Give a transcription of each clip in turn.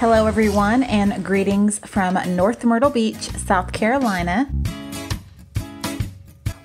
Hello, everyone, and greetings from North Myrtle Beach, South Carolina.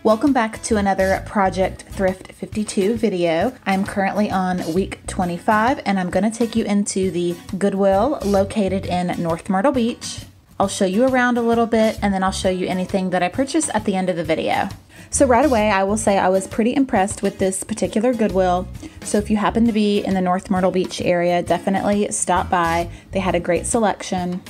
Welcome back to another Project Thrift 52 video. I'm currently on week 25 and I'm going to take you into the Goodwill located in North Myrtle Beach. I'll show you around a little bit and then I'll show you anything that I purchased at the end of the video. So right away, I will say I was pretty impressed with this particular Goodwill. So if you happen to be in the North Myrtle Beach area, definitely stop by. They had a great selection.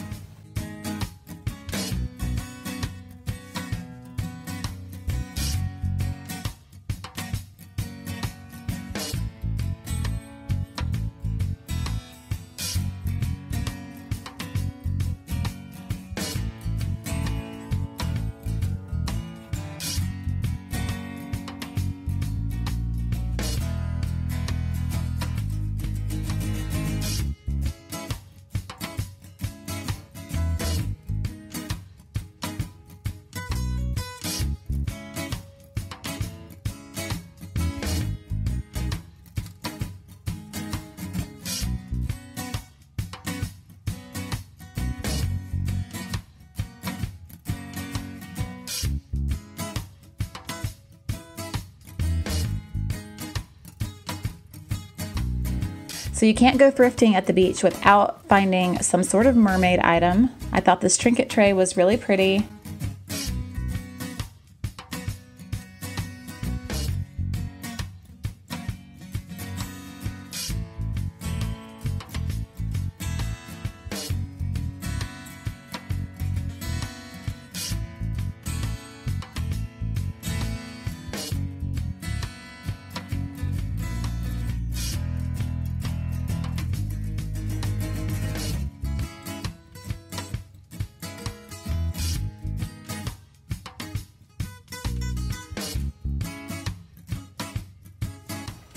So you can't go thrifting at the beach without finding some sort of mermaid item. I thought this trinket tray was really pretty.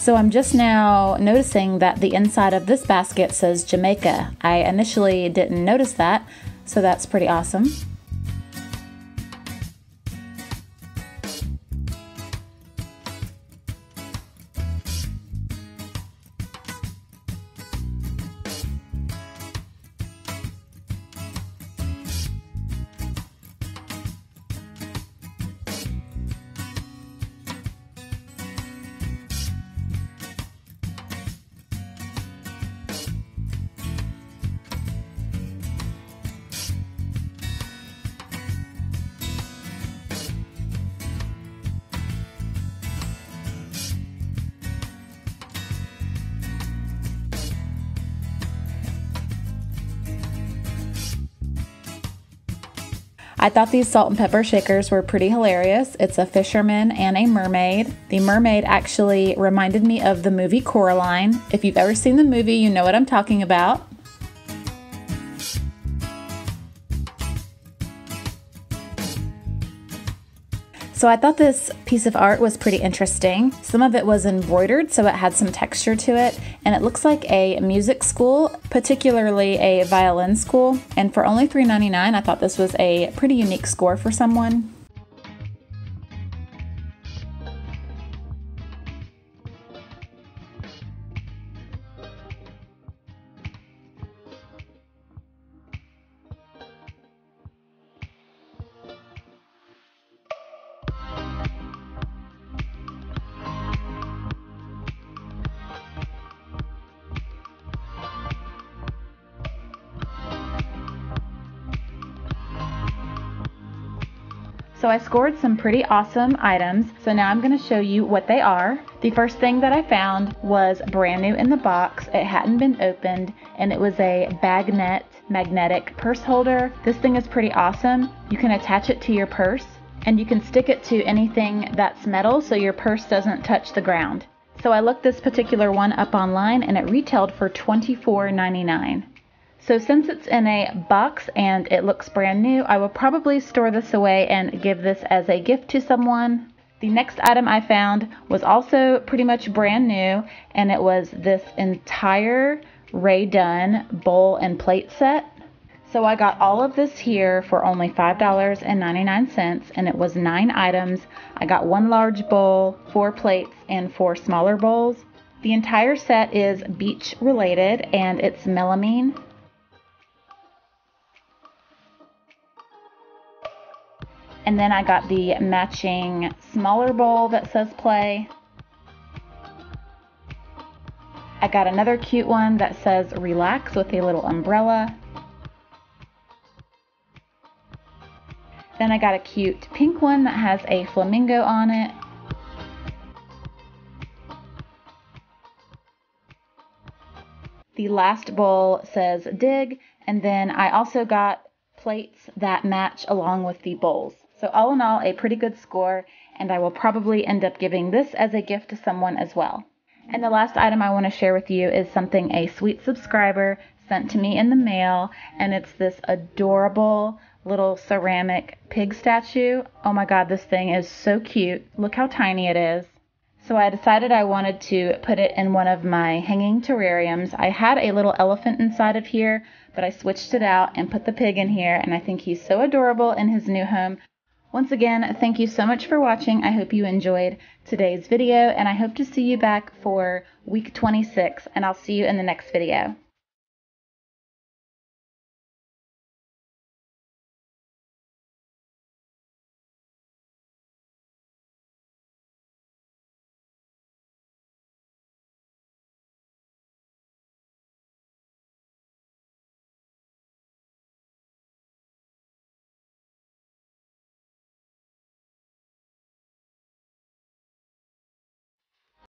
So I'm just now noticing that the inside of this basket says Jamaica. I initially didn't notice that, so that's pretty awesome. I thought these salt and pepper shakers were pretty hilarious. It's a fisherman and a mermaid. The mermaid actually reminded me of the movie Coraline. If you've ever seen the movie, you know what I'm talking about. So I thought this piece of art was pretty interesting. Some of it was embroidered, so it had some texture to it, and it looks like a music school, particularly a violin school. And for only $3.99, I thought this was a pretty unique score for someone. So I scored some pretty awesome items. So now I'm going to show you what they are. The first thing that I found was brand new in the box. It hadn't been opened and it was a Bagnet magnetic purse holder. This thing is pretty awesome. You can attach it to your purse and you can stick it to anything that's metal so your purse doesn't touch the ground. So I looked this particular one up online and it retailed for $24.99. So since it's in a box and it looks brand new, I will probably store this away and give this as a gift to someone. The next item I found was also pretty much brand new and it was this entire Rae Dunn bowl and plate set. So I got all of this here for only $5.99 and it was nine items. I got one large bowl, four plates, and four smaller bowls. The entire set is beach related and it's melamine And then I got the matching smaller bowl that says play. I got another cute one that says relax with a little umbrella. Then I got a cute pink one that has a flamingo on it. The last bowl says dig, and then I also got plates that match along with the bowls. So all in all, a pretty good score, and I will probably end up giving this as a gift to someone as well. And the last item I want to share with you is something a sweet subscriber sent to me in the mail, and it's this adorable little ceramic pig statue. Oh my god, this thing is so cute. Look how tiny it is. So I decided I wanted to put it in one of my hanging terrariums. I had a little elephant inside of here, but I switched it out and put the pig in here, and I think he's so adorable in his new home. Once again, thank you so much for watching. I hope you enjoyed today's video, and I hope to see you back for week 26, and I'll see you in the next video.